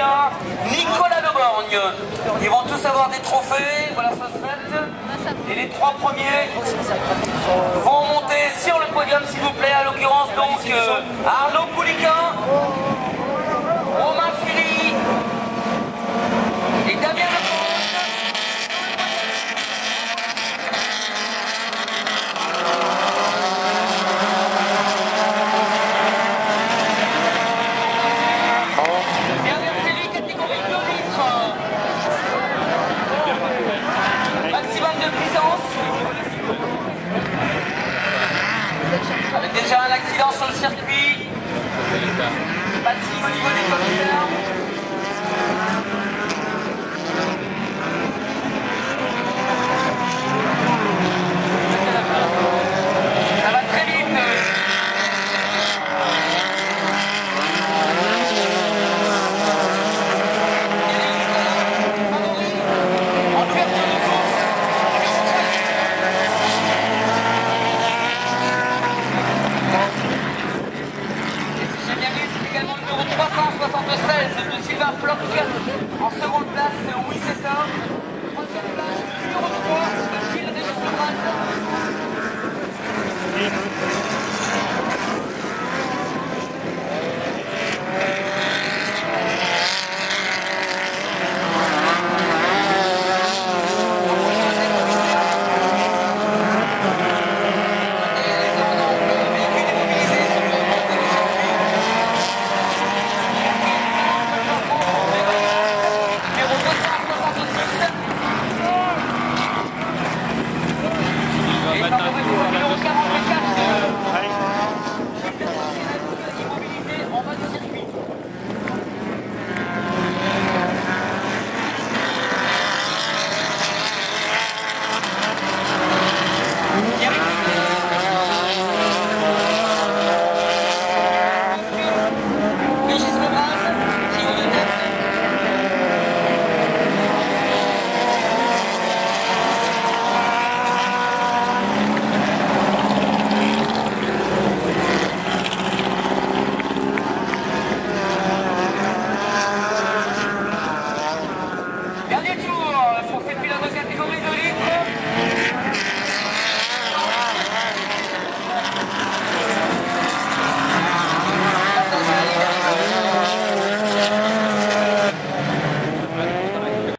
Julien, Nicolas Leborgne. Ils vont tous avoir des trophées, voilà ça se fait. Et les trois premiers vont monter sur le podium s'il vous plaît, à l'occurrence donc euh, Arnaud Costa Rica.